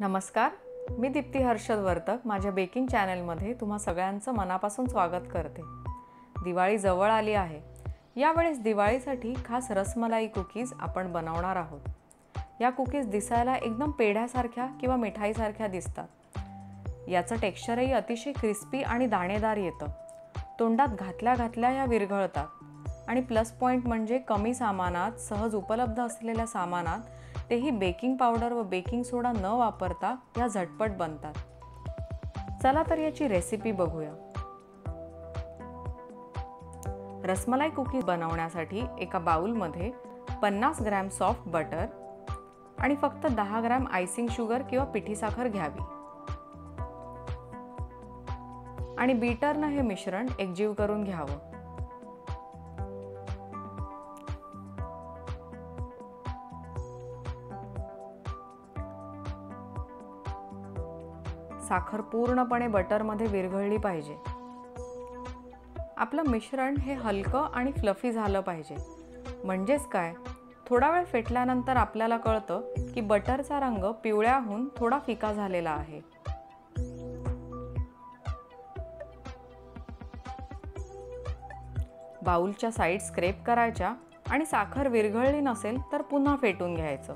नमस्कार मी दीप्ती हर्षद वर्तक माझ्या बेकिंग चॅनलमध्ये तुम्हा सगळ्यांचं मनापासून स्वागत करते. दिवाळी जवळ आली आहे. यावेळेस दिवाळीसाठी खास रसमलाई कुकीज आपण बनवणार आहोत. या कुकीज दिसायला एकदम पेढ्यासारख्या किंवा मिठाईसारख्या दिसतात. याचं टेक्स्चरही अतिशय क्रिस्पी आणि दाणेदार येतं. तोंडात घातल्या घातल्या या विरघळतात. आणि प्लस पॉईंट म्हणजे कमी सामानात सहज उपलब्ध असलेल्या सामानात तेही बेकिंग पावडर व बेकिंग सोडा न वापरता या झटपट बनतात. चला तर याची रेसिपी बघूया. रसमलाई कुकी बनवण्यासाठी एका बाउलमध्ये पन्नास ग्रॅम सॉफ्ट बटर आणि फक्त दहा ग्रॅम आयसिंग शुगर किंवा पिठी साखर घ्यावी. आणि बीटरनं हे मिश्रण एकजीव करून घ्यावं. साखर पूर्णपणे बटरमध्ये विरघळली पाहिजे. आपलं मिश्रण हे हलकं आणि फ्लफी झालं पाहिजे. म्हणजेच काय? थोडा वेळ फेटल्यानंतर आपल्याला कळतं की बटरचा रंग पिवळ्याहून थोडा फिका झालेला आहे. बाऊलच्या साईड स्क्रेप करायच्या आणि साखर विरघळली नसेल तर पुन्हा फेटून घ्यायचं.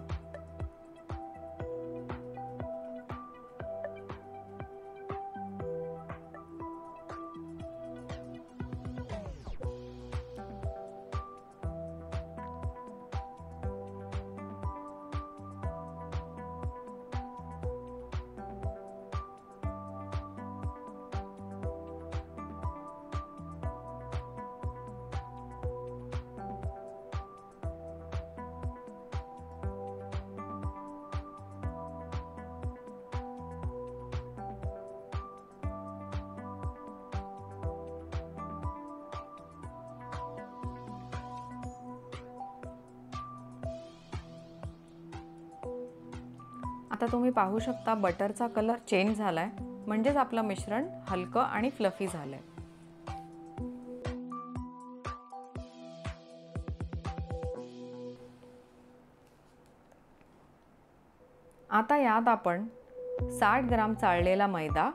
आता तुम्ही पाहू शकता बटरचा कलर चेंज झाला आहे म्हणजेच आपलं मिश्रण हलकं आणि फ्लफी झालं आहे आता यात आपण साठ ग्राम चाळलेला मैदा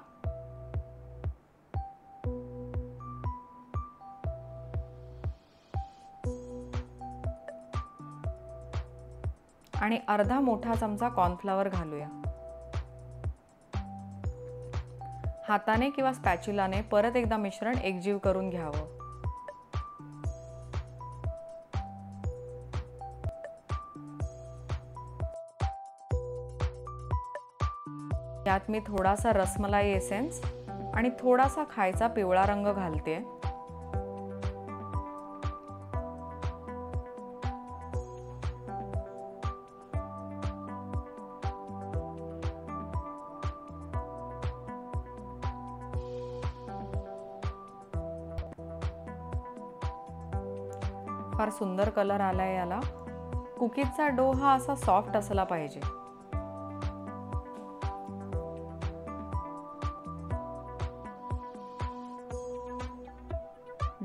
आणि अर्धा मोठा चमचा कॉर्नफ्लॉवर घालूया. हाताने किंवा स्पॅच्युलाने परत एकदा मिश्रण एकजीव करून घ्यावं. यात मी थोडासा रसमलाई एसेन्स आणि थोडासा खायचा पिवळा रंग घालते फार सुंदर कलर आला आहे याला. कुकीजचा डो हा असा सॉफ्ट असला पाहिजे.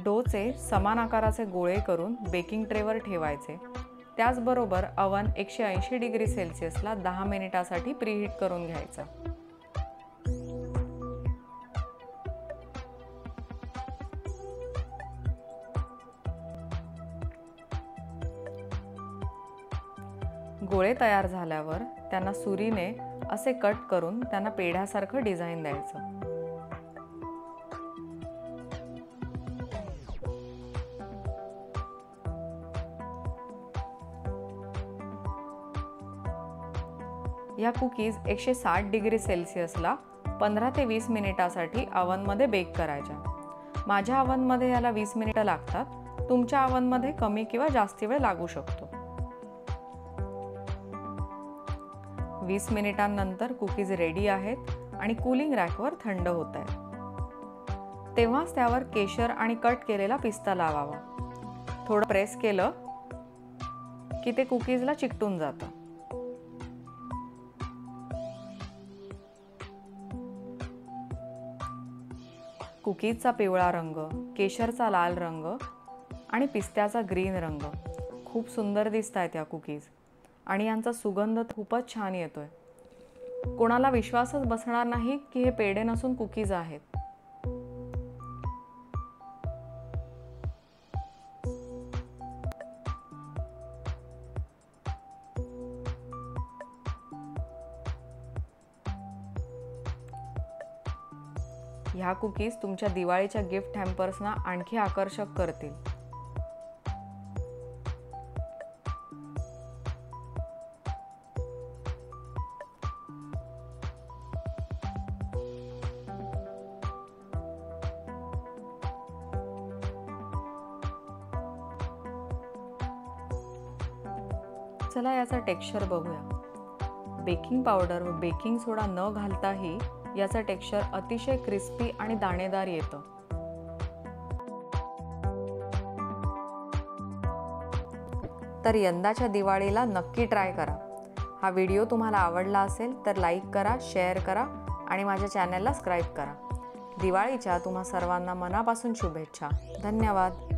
डोचे समान आकाराचे गोळे करून बेकिंग ट्रेवर ठेवायचे. त्याचबरोबर अवन एकशे ऐंशी डिग्री सेल्सिअसला दहा मिनिटासाठी प्रीहीट करून घ्यायचं. गोळे तयार झाल्यावर त्यांना सुरीने असे कट करून त्यांना पेढ्यासारखं डिझाईन द्यायचं. या कुकीज एकशे साठ डिग्री सेल्सिअसला पंधरा ते वीस मिनिटासाठी अवनमध्ये बेक करायच्या. माझ्या अवनमध्ये याला वीस मिनिटं लागतात. तुमच्या अवनमध्ये कमी किंवा जास्ती वेळ लागू शकतो. वीस मिनिटांनंतर कुकीज रेडी आहेत आणि कूलिंग रॅकवर थंड होत आहेत. तेव्हाच त्यावर केशर आणि कट केलेला पिस्ता लावावा. थोडं प्रेस केलं की ते कुकीजला चिकटून जातं. कुकीजचा पिवळा रंग केशरचा लाल रंग आणि पिस्त्याचा ग्रीन रंग. खूप सुंदर दिसत आहेत या कुकीज. आणि यांचा सुगंध खूपच छान येतोय. कोणाला विश्वासच बसणार नाही की हे पेढे नसून कुकीज आहेत. ह्या कुकीज तुमच्या दिवाळीच्या गिफ्ट हॅम्पर्सना आणखी आकर्षक करतील. चला याचा टेक्स्चर बघूया. बेकिंग पावडर व बेकिंग सोडा न घालताही याचं टेक्स्चर अतिशय क्रिस्पी आणि दाणेदार येतं. तर यंदाच्या दिवाळीला नक्की ट्राय करा. हा व्हिडिओ तुम्हाला आवडला असेल तर लाईक करा शेअर करा आणि माझ्या चॅनलला सबस्क्राईब करा. दिवाळीच्या तुम्हा सर्वांना मनापासून शुभेच्छा. धन्यवाद.